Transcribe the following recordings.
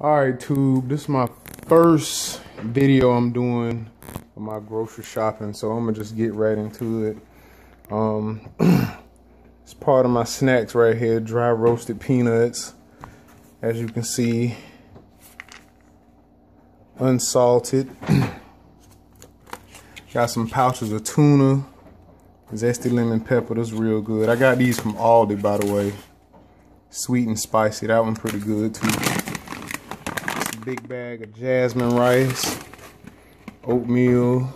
Alright tube, this is my first video I'm doing of my grocery shopping, so I'm gonna just get right into it. Um, it's part of my snacks right here, dry roasted peanuts. As you can see, unsalted. got some pouches of tuna, zesty lemon pepper, that's real good. I got these from Aldi, by the way. Sweet and spicy, that one pretty good too big bag of jasmine rice, oatmeal.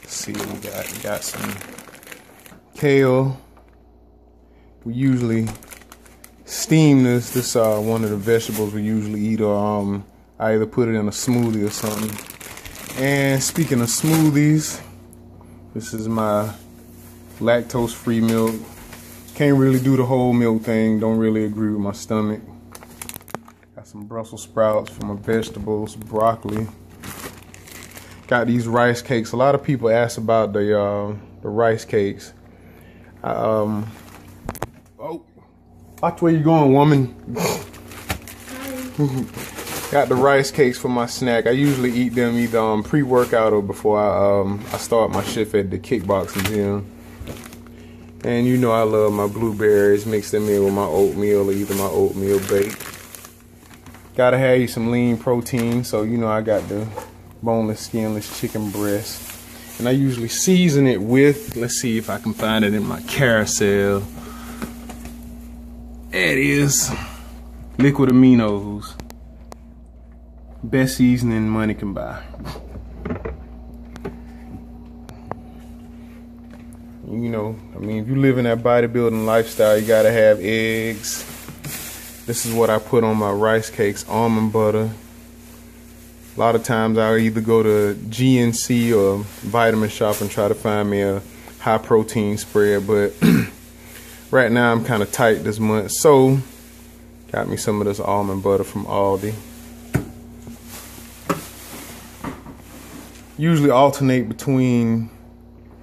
Let's see what we got. We got some kale. We usually steam this. This is uh, one of the vegetables we usually eat, or um, I either put it in a smoothie or something. And speaking of smoothies, this is my lactose-free milk. Can't really do the whole milk thing. Don't really agree with my stomach. Some Brussels sprouts for my vegetables, broccoli. Got these rice cakes. A lot of people ask about the uh, the rice cakes. Um, oh, watch where you're going, woman. Got the rice cakes for my snack. I usually eat them either um, pre-workout or before I um, I start my shift at the kickboxing gym. And you know I love my blueberries. Mix them in with my oatmeal or either my oatmeal bake. Gotta have you some lean protein. So, you know, I got the boneless, skinless chicken breast. And I usually season it with, let's see if I can find it in my carousel. It is. Liquid aminos. Best seasoning money can buy. You know, I mean, if you live in that bodybuilding lifestyle, you gotta have eggs, this is what I put on my rice cakes, almond butter. A lot of times I'll either go to GNC or Vitamin Shoppe and try to find me a high protein spread, but right now I'm kind of tight this month. So, got me some of this almond butter from Aldi. Usually alternate between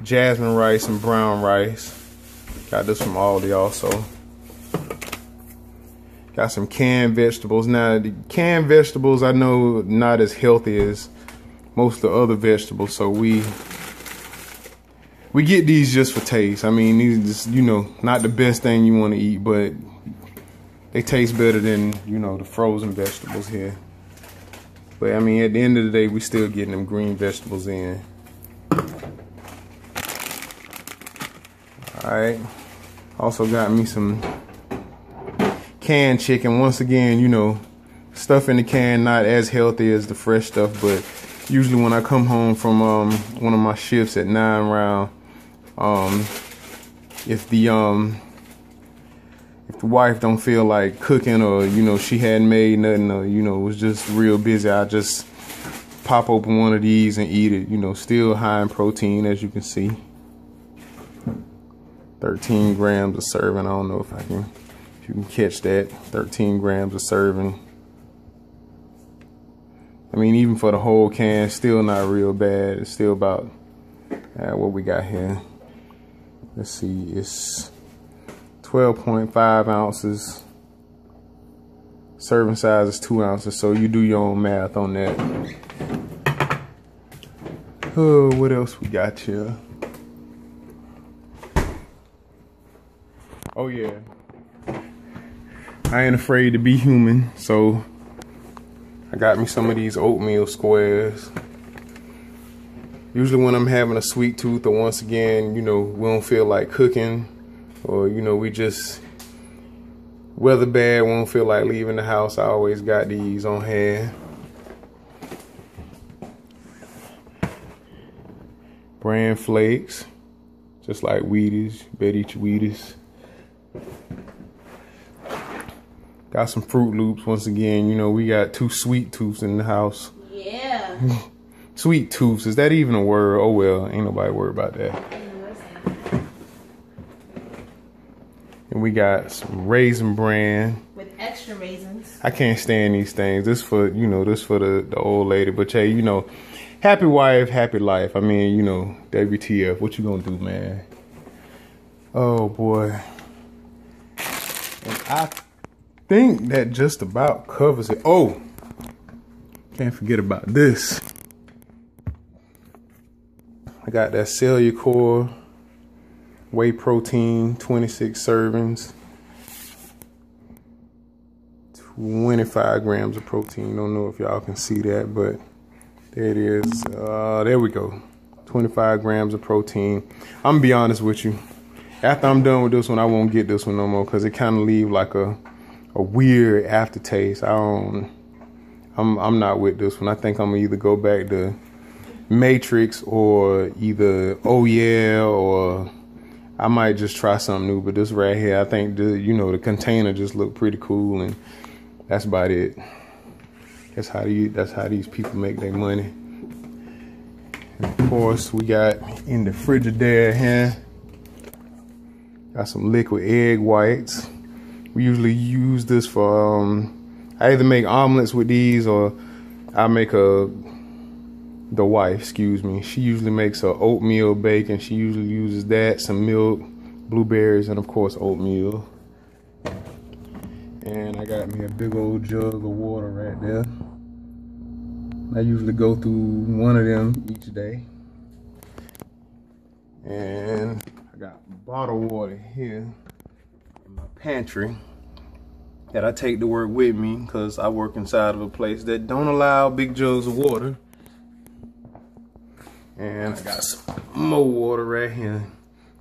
jasmine rice and brown rice. Got this from Aldi also. Got some canned vegetables. Now, the canned vegetables I know not as healthy as most of the other vegetables, so we we get these just for taste. I mean, these just, you know, not the best thing you want to eat, but they taste better than, you know, the frozen vegetables here. But I mean, at the end of the day, we still getting them green vegetables in. All right. Also got me some canned chicken, once again, you know, stuff in the can not as healthy as the fresh stuff, but usually when I come home from um, one of my shifts at 9Round, um, if the um, if the wife don't feel like cooking or you know she hadn't made nothing or you know was just real busy, I just pop open one of these and eat it. You know, still high in protein as you can see. 13 grams a serving. I don't know if I can you can catch that. 13 grams of serving. I mean even for the whole can still not real bad. It's still about uh, what we got here. Let's see. It's 12.5 ounces. Serving size is two ounces so you do your own math on that. Oh what else we got here? Oh yeah I ain't afraid to be human, so I got me some of these oatmeal squares. Usually when I'm having a sweet tooth or once again, you know, we don't feel like cooking or, you know, we just weather bad, won't feel like leaving the house. I always got these on hand. Bran flakes, just like Wheaties, bet each Wheaties. Got some Froot Loops once again. You know, we got two sweet tooths in the house. Yeah. sweet tooths. Is that even a word? Oh well, ain't nobody worried about that. And we got some raisin bran. With extra raisins. I can't stand these things. This for you know, this for the, the old lady. But hey, you know, happy wife, happy life. I mean, you know, WTF, what you gonna do, man? Oh boy. And I think that just about covers it. Oh, can't forget about this. I got that Cellucor whey protein, 26 servings, 25 grams of protein. Don't know if y'all can see that, but there it is. Uh, there we go. 25 grams of protein. I'm gonna be honest with you. After I'm done with this one, I won't get this one no more because it kind of leave like a a weird aftertaste. I don't. I'm I'm not with this one. I think I'm gonna either go back to Matrix or either Oh Yeah or I might just try something new. But this right here, I think the you know the container just looked pretty cool and that's about it. That's how you. That's how these people make their money. And of course, we got in the Frigidaire here. Got some liquid egg whites. We usually use this for. Um, I either make omelets with these, or I make a. The wife, excuse me. She usually makes a oatmeal bacon. She usually uses that, some milk, blueberries, and of course oatmeal. And I got me a big old jug of water right there. I usually go through one of them each day. And I got bottled water here in my pantry that I take to work with me because I work inside of a place that don't allow big jugs of water. And I got some more water right here.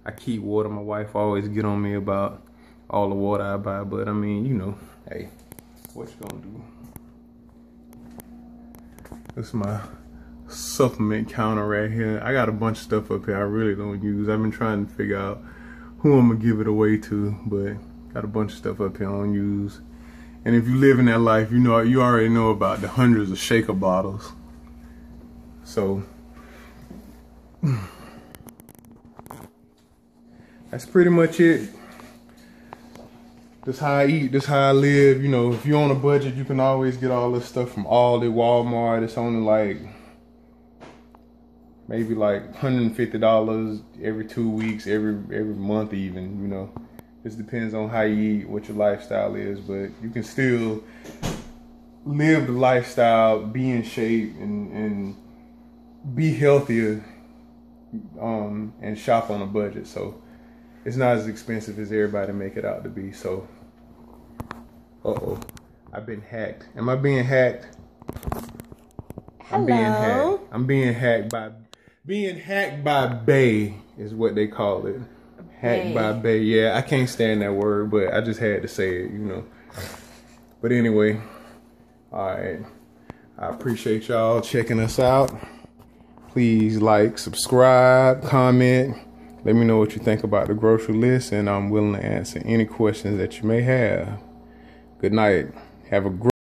I keep water. My wife always get on me about all the water I buy, but I mean, you know, hey, what you gonna do? This is my supplement counter right here. I got a bunch of stuff up here I really don't use. I've been trying to figure out who I'm gonna give it away to, but got a bunch of stuff up here I don't use. And if you live in that life, you know you already know about the hundreds of shaker bottles. So that's pretty much it. This how I eat, this how I live. You know, if you're on a budget, you can always get all this stuff from Aldi, Walmart. It's only like maybe like $150 every two weeks, every every month even, you know. Just depends on how you eat, what your lifestyle is, but you can still live the lifestyle, be in shape and, and be healthier um, and shop on a budget. So it's not as expensive as everybody make it out to be. So, uh oh, I've been hacked. Am I being hacked? I'm being hacked. I'm being hacked by being hacked by bae is what they call it. Hacked by bae. Yeah, I can't stand that word, but I just had to say it, you know. But anyway, all right. I appreciate y'all checking us out. Please like, subscribe, comment. Let me know what you think about the grocery list, and I'm willing to answer any questions that you may have. Good night. Have a great